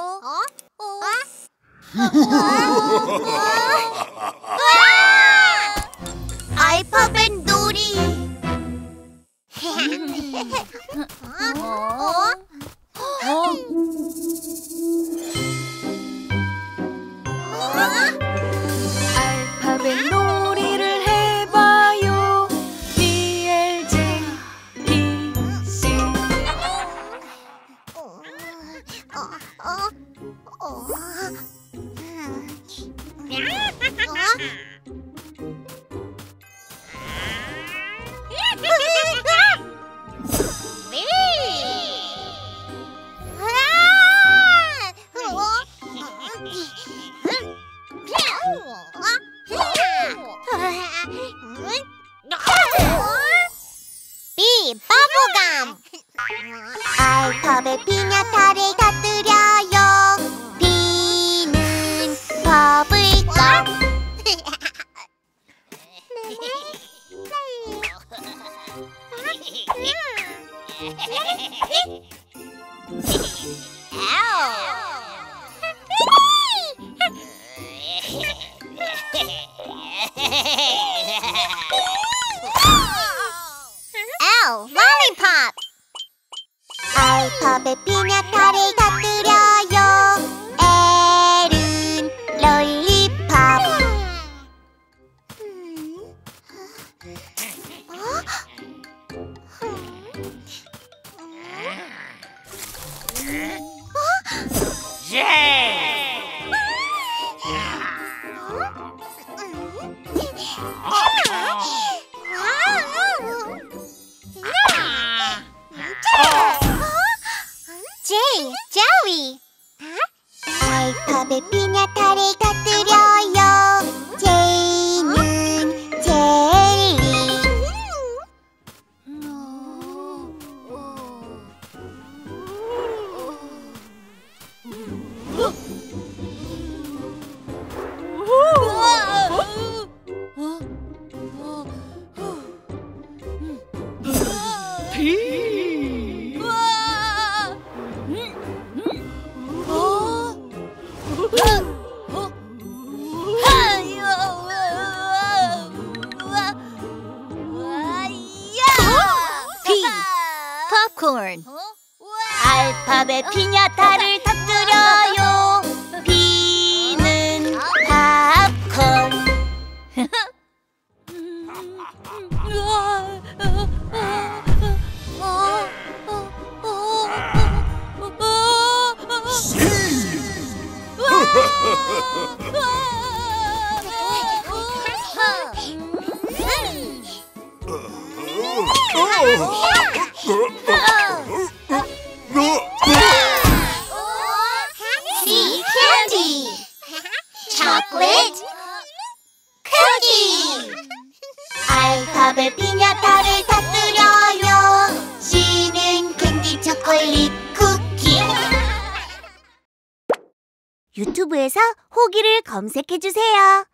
어? 어? 어? 어? 어? 어? 어? 알파벳 食べピニャタレタトゥリャー L, lollipop! Ay, Poppy Piña Carica. J, Joey. Huh? Ay, kabe piña tarigate. Popcorn 알파벳 피냐타를 터뜨려요. B는 팝콘. C candy. chocolate cookie. 알파벳 피냐타를 터뜨려요. C는 캔디 초콜릿 쿠키. 유튜브에서 호기를 검색해 주세요.